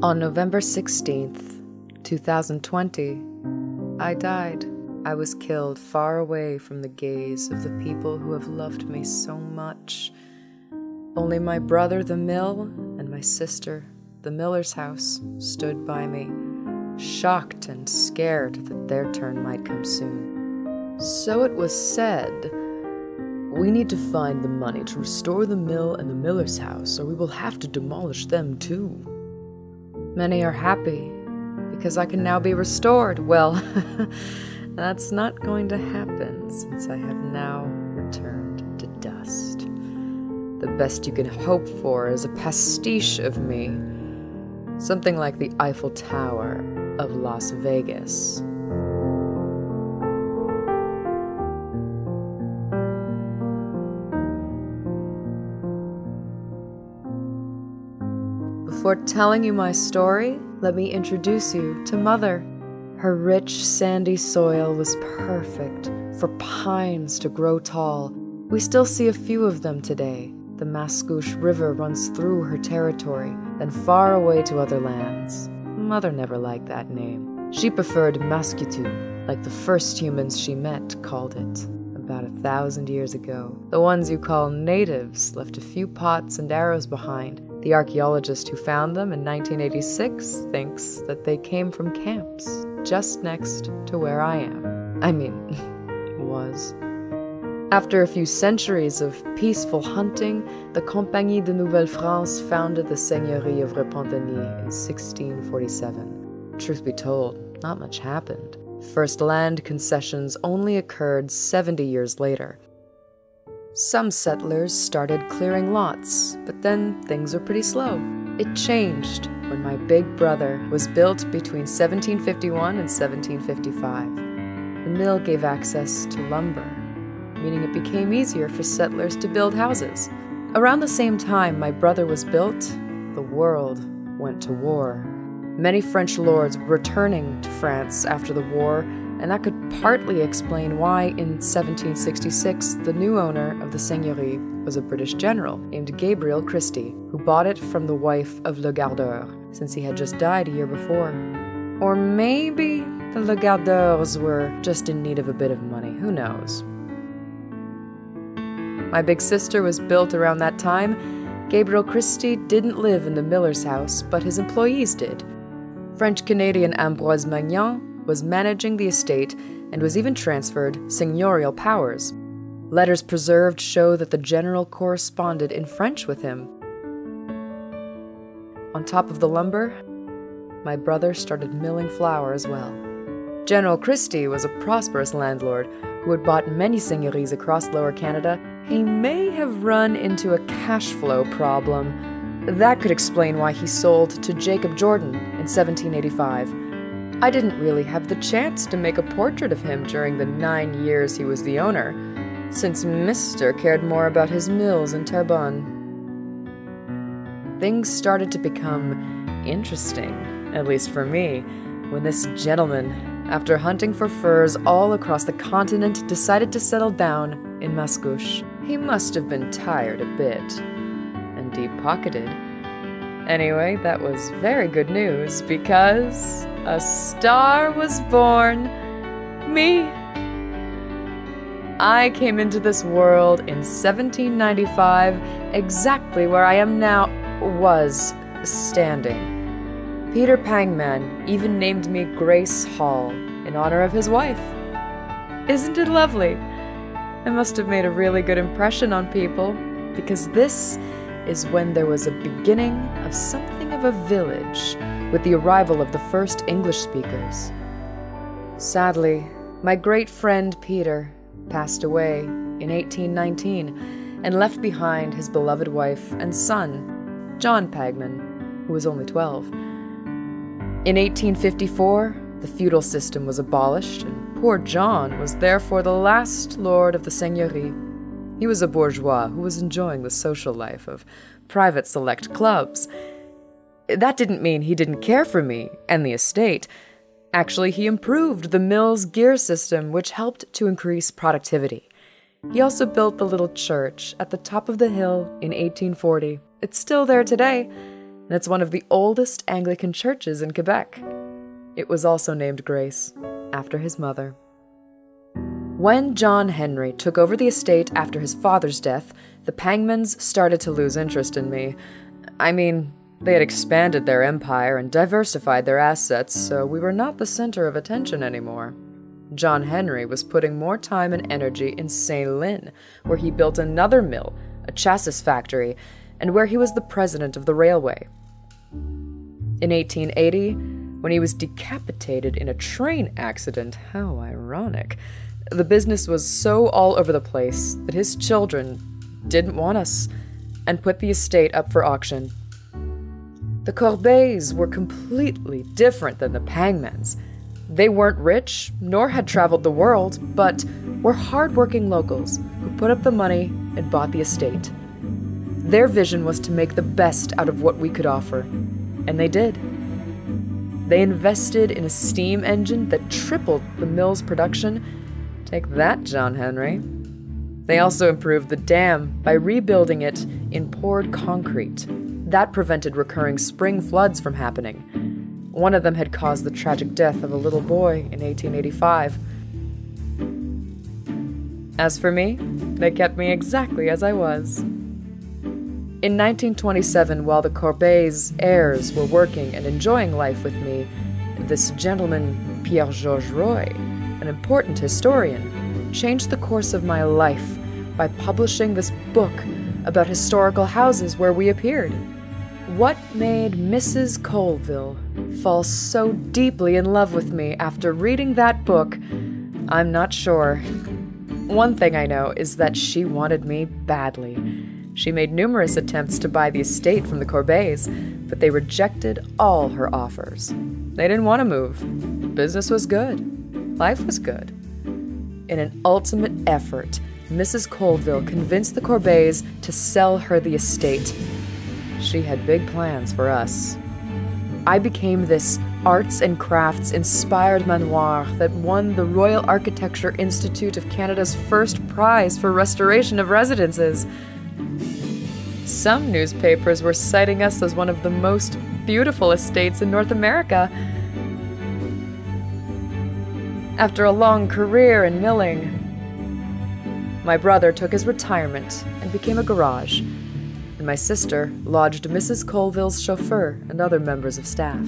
On November 16th, 2020, I died. I was killed far away from the gaze of the people who have loved me so much. Only my brother, the mill, and my sister, the miller's house, stood by me, shocked and scared that their turn might come soon. So it was said we need to find the money to restore the mill and the miller's house, or we will have to demolish them too. Many are happy because I can now be restored. Well, that's not going to happen since I have now returned to dust. The best you can hope for is a pastiche of me, something like the Eiffel Tower of Las Vegas. Before telling you my story, let me introduce you to Mother. Her rich, sandy soil was perfect for pines to grow tall. We still see a few of them today. The Mascouche River runs through her territory, then far away to other lands. Mother never liked that name. She preferred Mascoutu, like the first humans she met called it about a thousand years ago. The ones you call natives left a few pots and arrows behind, the archaeologist who found them in 1986 thinks that they came from camps just next to where I am. I mean, was. After a few centuries of peaceful hunting, the Compagnie de Nouvelle-France founded the Seigneurie of Repentigny in 1647. Truth be told, not much happened. First land concessions only occurred 70 years later, some settlers started clearing lots, but then things were pretty slow. It changed when my big brother was built between 1751 and 1755. The mill gave access to lumber, meaning it became easier for settlers to build houses. Around the same time my brother was built, the world went to war. Many French lords returning to France after the war and that could partly explain why, in 1766, the new owner of the seigneurie was a British general named Gabriel Christie, who bought it from the wife of Le Gardeur, since he had just died a year before. Or maybe the Le Gardeurs were just in need of a bit of money, who knows? My big sister was built around that time. Gabriel Christie didn't live in the miller's house, but his employees did. French Canadian Ambroise Magnan was managing the estate and was even transferred seigneurial powers. Letters preserved show that the general corresponded in French with him. On top of the lumber, my brother started milling flour as well. General Christie was a prosperous landlord who had bought many seigneuries across Lower Canada. He may have run into a cash flow problem. That could explain why he sold to Jacob Jordan in 1785 I didn't really have the chance to make a portrait of him during the nine years he was the owner, since Mister cared more about his mills in Terrebonne. Things started to become interesting, at least for me, when this gentleman, after hunting for furs all across the continent, decided to settle down in Mascouche. He must have been tired a bit, and deep pocketed. Anyway, that was very good news because a star was born. Me. I came into this world in 1795, exactly where I am now, was standing. Peter Pangman even named me Grace Hall in honor of his wife. Isn't it lovely? I must have made a really good impression on people, because this is when there was a beginning of something of a village with the arrival of the first English speakers. Sadly, my great friend Peter passed away in 1819 and left behind his beloved wife and son, John Pangman, who was only 12. In 1854, the feudal system was abolished, and poor John was therefore the last lord of the seigneurie. He was a bourgeois who was enjoying the social life of private select clubs that didn't mean he didn't care for me and the estate. Actually, he improved the mill's gear system, which helped to increase productivity. He also built the little church at the top of the hill in 1840. It's still there today, and it's one of the oldest Anglican churches in Quebec. It was also named Grace, after his mother. When John Henry took over the estate after his father's death, the Pangmans started to lose interest in me. I mean, they had expanded their empire and diversified their assets, so we were not the center of attention anymore. John Henry was putting more time and energy in Saint Lin, where he built another mill, a chassis factory, and where he was the president of the railway. In 1880, when he was decapitated in a train accident, how ironic, the business was so all over the place that his children didn't want us and put the estate up for auction. The Corbeys were completely different than the Pangmans. They weren't rich, nor had traveled the world, but were hardworking locals who put up the money and bought the estate. Their vision was to make the best out of what we could offer, and they did. They invested in a steam engine that tripled the mill's production. Take that, John Henry. They also improved the dam by rebuilding it in poured concrete. That prevented recurring spring floods from happening. One of them had caused the tragic death of a little boy in 1885. As for me, they kept me exactly as I was. In 1927, while the Corbeys heirs were working and enjoying life with me, this gentleman, Pierre Georges Roy, an important historian, changed the course of my life by publishing this book about historical houses where we appeared. What made Mrs. Colville fall so deeply in love with me after reading that book, I'm not sure. One thing I know is that she wanted me badly. She made numerous attempts to buy the estate from the Corbeys, but they rejected all her offers. They didn't want to move. Business was good. Life was good. In an ultimate effort, Mrs. Colville convinced the Corbeys to sell her the estate. She had big plans for us. I became this arts and crafts inspired manoir that won the Royal Architecture Institute of Canada's first prize for restoration of residences. Some newspapers were citing us as one of the most beautiful estates in North America. After a long career in milling, my brother took his retirement and became a garage, and my sister lodged Mrs. Colville's chauffeur and other members of staff.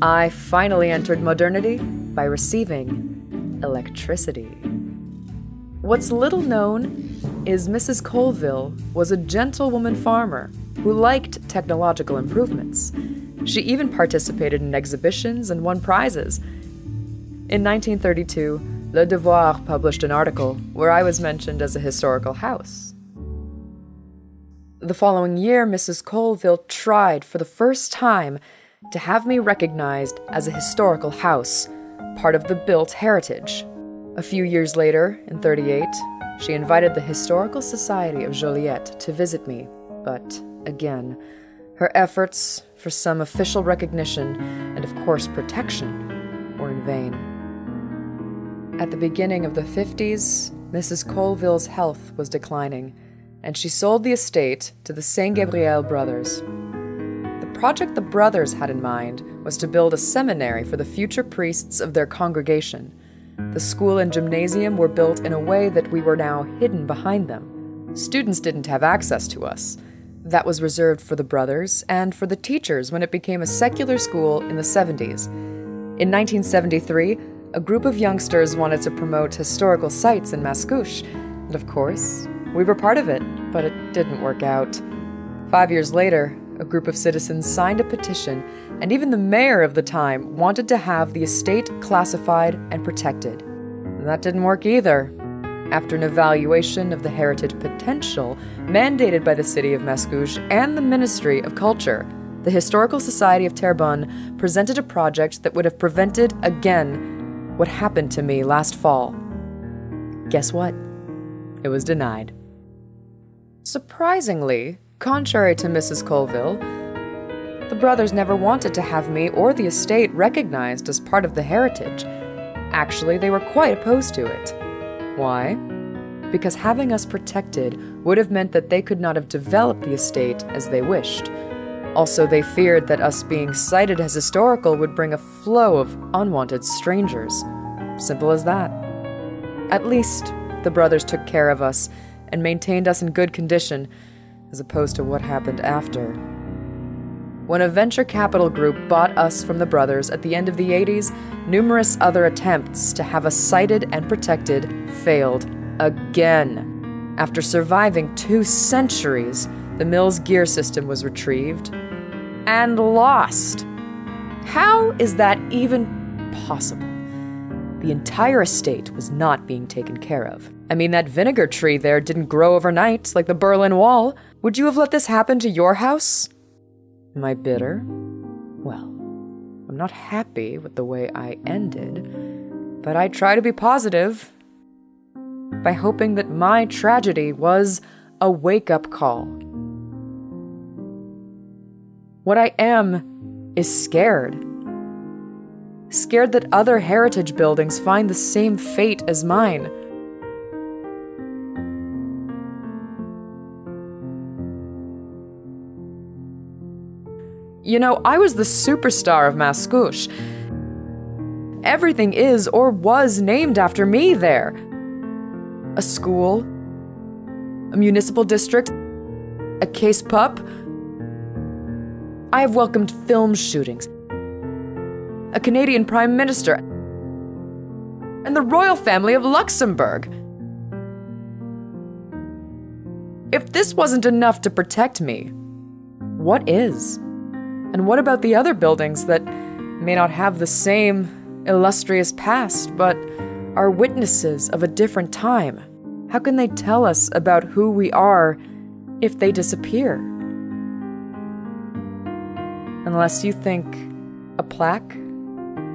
I finally entered modernity by receiving electricity. What's little known is Mrs. Colville was a gentlewoman farmer who liked technological improvements. She even participated in exhibitions and won prizes. In 1932, Le Devoir published an article where I was mentioned as a historical house. The following year, Mrs. Colville tried for the first time to have me recognized as a historical house, part of the built heritage. A few years later, in 38, she invited the Historical Society of Joliette to visit me, but again, her efforts for some official recognition and, of course, protection were in vain. At the beginning of the 50s, Mrs. Colville's health was declining, and she sold the estate to the Saint Gabriel brothers. The project the brothers had in mind was to build a seminary for the future priests of their congregation. The school and gymnasium were built in a way that we were now hidden behind them. Students didn't have access to us. That was reserved for the brothers and for the teachers when it became a secular school in the 70s. In 1973, a group of youngsters wanted to promote historical sites in Mascouche, and of course, we were part of it, but it didn't work out. Five years later, a group of citizens signed a petition, and even the mayor of the time wanted to have the estate classified and protected. That didn't work either. After an evaluation of the heritage potential mandated by the city of Mascouche and the Ministry of Culture, the Historical Society of Terrebonne presented a project that would have prevented, again, what happened to me last fall. Guess what? It was denied. Surprisingly, contrary to Mrs. Colville, the brothers never wanted to have me or the estate recognized as part of the heritage. Actually, they were quite opposed to it. Why? Because having us protected would have meant that they could not have developed the estate as they wished. Also, they feared that us being cited as historical would bring a flow of unwanted strangers. Simple as that. At least, the brothers took care of us and maintained us in good condition, as opposed to what happened after. When a venture capital group bought us from the brothers at the end of the 80s, numerous other attempts to have us cited and protected failed again. After surviving two centuries, the mill's gear system was retrieved and lost. How is that even possible? The entire estate was not being taken care of. I mean, that vinegar tree there didn't grow overnight like the Berlin Wall. Would you have let this happen to your house? Am I bitter? Well, I'm not happy with the way I ended, but I try to be positive by hoping that my tragedy was a wake up call. What I am is scared. Scared that other heritage buildings find the same fate as mine. You know, I was the superstar of Mascouche. Everything is or was named after me there. A school, a municipal district, a caisse pop. I have welcomed film shootings, a Canadian Prime Minister, and the royal family of Luxembourg. If this wasn't enough to protect me, what is? And what about the other buildings that may not have the same illustrious past, but are witnesses of a different time? How can they tell us about who we are if they disappear? Unless you think a plaque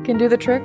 can do the trick?